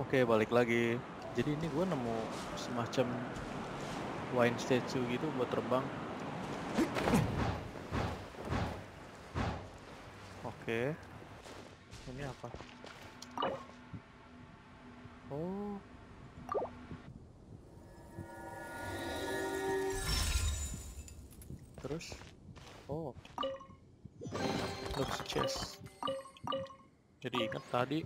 Oke, balik lagi. Jadi ini gue nemu semacam wine statue gitu buat terbang. Oke. Ini apa? Oh. Terus? Oh. Looks chest. Jadi ingat tadi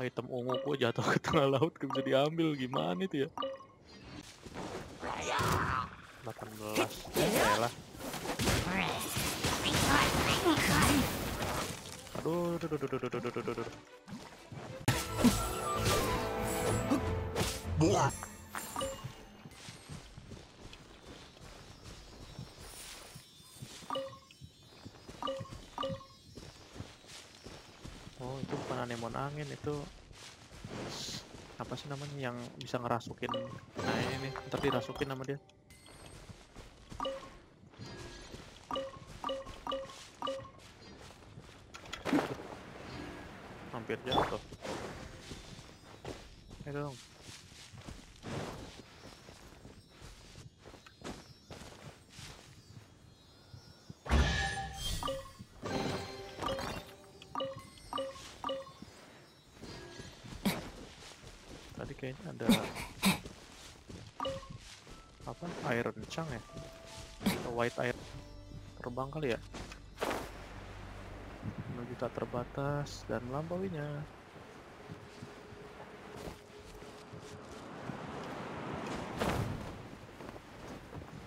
item ungu gue jatuh ke tengah laut gak bisa diambil gimana itu ya? 18 ya lah. Aduh, aduh, aduh. Oh, anemon angin, itu apa sih namanya yang bisa ngerasukin. Nah, ini nih, ntar dirasukin sama dia. Hampir jatuh. Ayo dong. Chunk ya? Atau white iron terbang kali ya? Menuju tak terbatas dan melampauinya.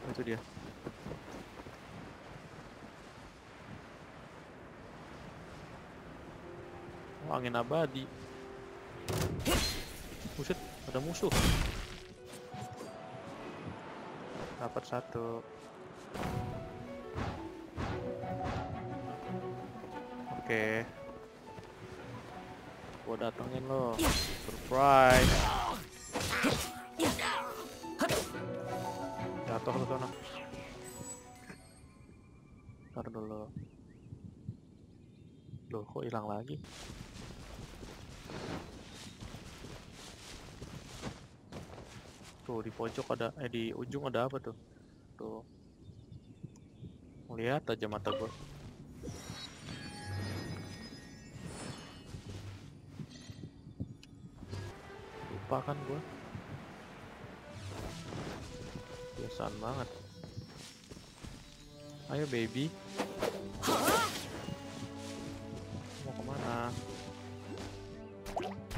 Oh, itu dia. Oh, angin abadi. Buset, ada musuh. Dapat satu. Oke. Gua datengin lo. Surprise. Jatuh lo sana. Ntar dulu. Loh, kok hilang lagi? Tuh di pojok ada, eh di ujung ada apa tuh? Tuh. Lihat aja mata gua. Lupa kan gua. Biasaan banget. Ayo baby. Mau ke mana?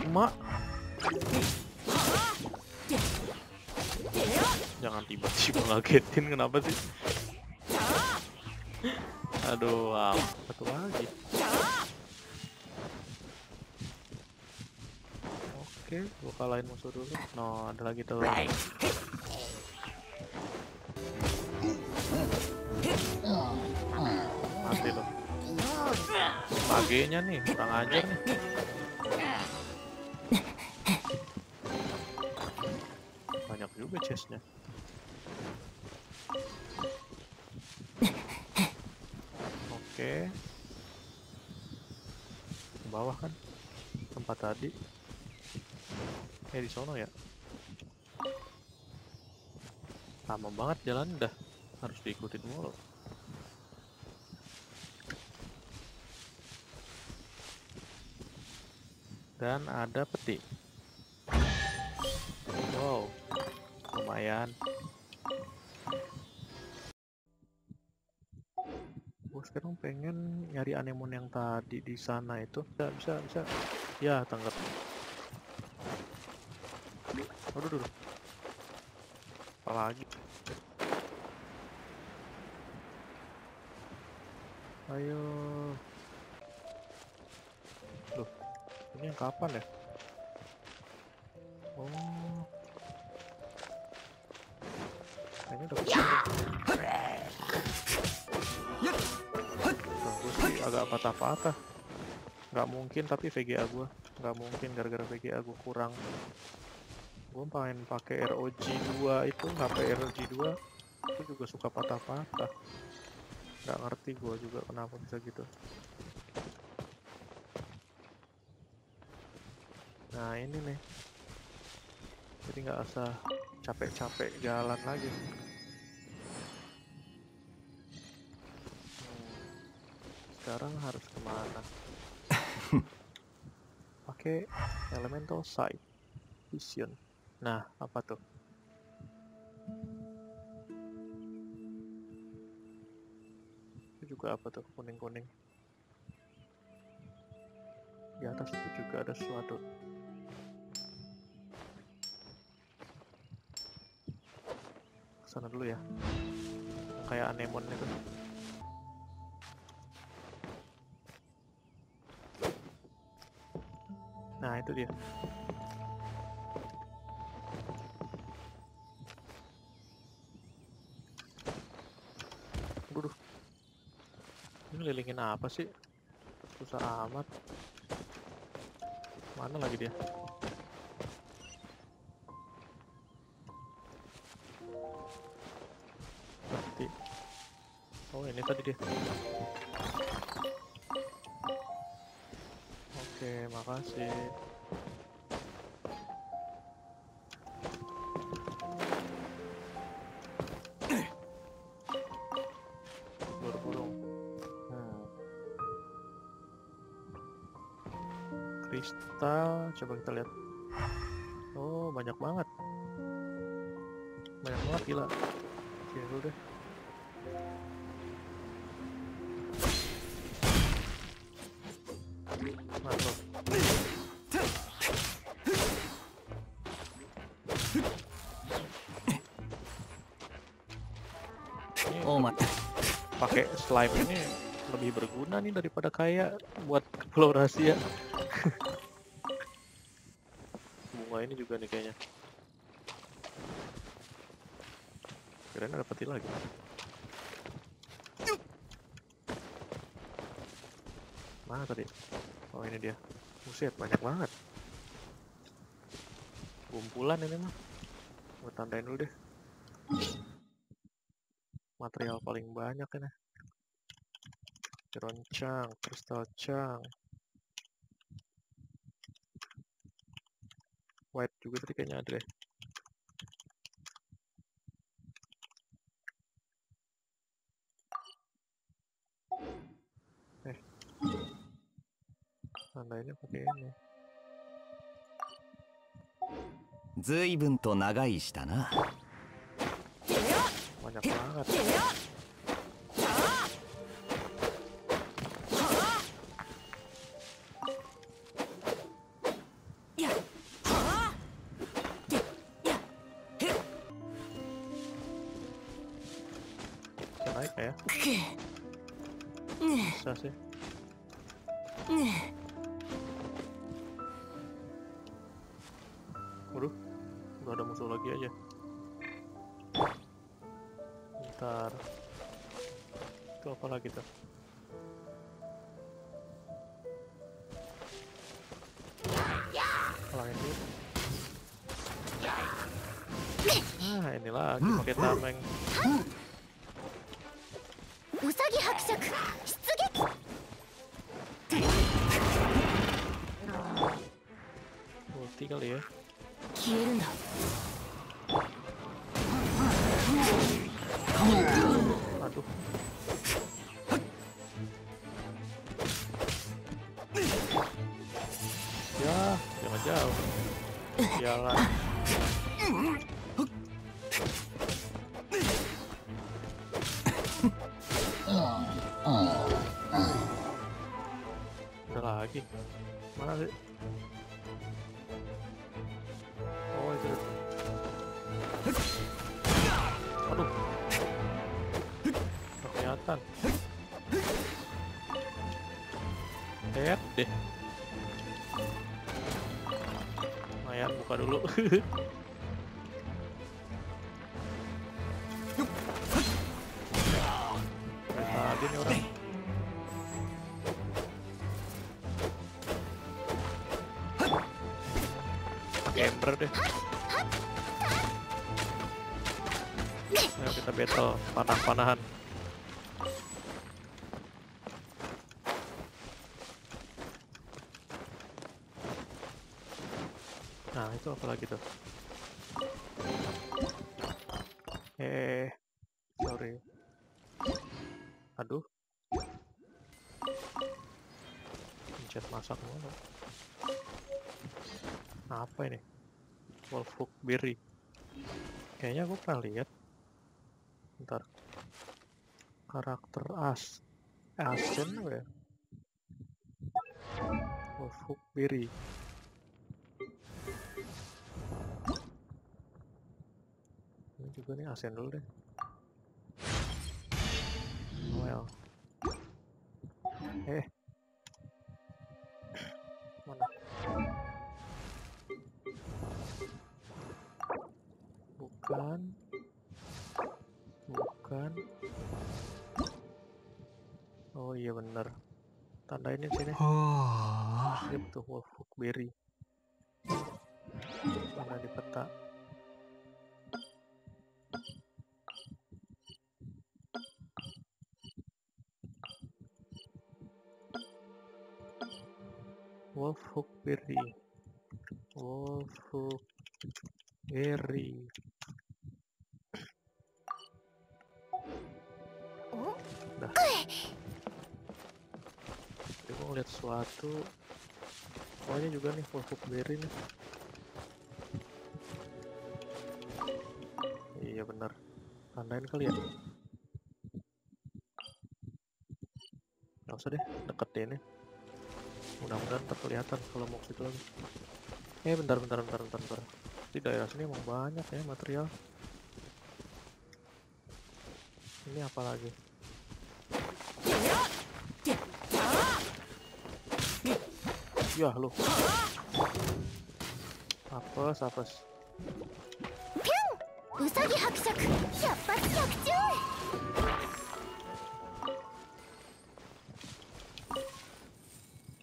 Emak. Jangan tiba-tiba ngagetin kenapa sih? Aduh, wow. satu lagi. Oke, gua kalahin musuh dulu. No, ada lagi tuh. Mati loh. Magenya nih, kurang ajar nih. Oke. Ke bawah kan? Tempat tadi. Eh di sono ya. Lama banget jalan dah. Harus diikutin mulu. Dan ada peti. Wow. Lumayan. Sekarang pengen nyari anemon yang tadi di sana itu. Bisa, bisa, bisa. Ya, tanggap. Aduh, aduh. Apa lagi? Ayo. Loh, ini yang kapan ya? Oh. Kayaknya udah agak patah-patah. Nggak mungkin tapi VGA gue. Nggak mungkin gara-gara VGA gue kurang. Gue pengen pakai ROG 2 itu, HP ROG 2 itu juga suka patah-patah. Nggak ngerti gue juga kenapa bisa gitu. Nah ini nih jadi nggak usah capek-capek jalan lagi sekarang harus ke mana? Pakai elemental sight vision. Nah apa tuh? Itu juga apa tuh? Kuning-kuning. Di atas itu juga ada sesuatu. Ke sana dulu ya. Kayak anemon itu itu dia Waduh. Ini lilingin apa sih? Susah amat. Mana lagi dia? Berarti. Oh, ini tadi dia. Oke, makasih. Kristal, coba kita lihat. Oh, banyak banget. Banyak banget gila. Sini dulu deh. Mantap. 前 pakai slime ini lebih berguna nih daripada kayak buat pulau rahasia. Ini juga nih kayaknya. Kirain ada peti lagi. Mana tadi? Oh ini dia. Buset, banyak banget. Kumpulan ini mah. Gue tandain dulu deh. Material paling banyak ini. Keroncang, kristal cang. White juga tadi kayaknya ada deh. Eh. Tandainya pakai ini. ずいぶんと長いしたな Banyak banget. Naik ya? Bisa sih. Waduh, udah ada musuh lagi aja. Bentar. Itu apa lagi tuh? Ah, ini lagi pakai tameng. ウサギ伯爵出撃。消えるんだや、でもじゃあ、やらない。Lagi. Mana sih? Oh. Lihat deh. Buka dulu. Tadi nih orang. Ember deh. Ayo kita battle, panah-panahan. Nah, itu apa lagi tuh? Eh, Wolfhook berry. Kayaknya aku pernah lihat. Ntar. Karakter as. Asen apa ya? Wolfhook berry. Ini juga nih asen dulu deh. Well. Eh. Bukan. Bukan. Oh iya bener. Tandain di sini. Ini betul Wolfhook Berry. Mana di peta? Wolfhook Berry. Wolfhook Berry. Dah. Tadi gua ngeliat. Oh ini juga nih Wolfhook Berry nih. Iya bener. Tandain kali ya. Gak usah deh, deket deh ini. Mudah-mudahan ntar kelihatan kalau mau situ lagi. Eh bentar, bentar, bentar, bentar, bentar. Di daerah sini emang banyak ya material. Ini apa lagi? Ya lu. Apes, apes. Usagi hakushoku, 100発100中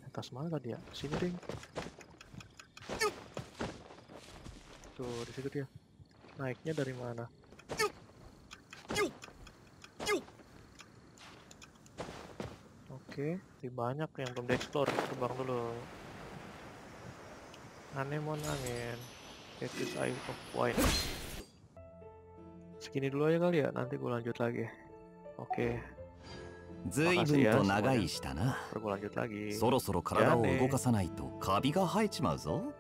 Atas mana tadi ya? Sini ding. Tuh, di situ dia. Naiknya dari mana? Oke, okay. banyak yang belum dieksplor. Terbang dulu Anemon angin. Cactus Eye of Wine. Segini dulu aja kali ya, nanti gue lanjut lagi. Oke, 随分と長いしたな ntar gue lanjut lagi. そろそろ体を動かさないとカビが生えちまうぞ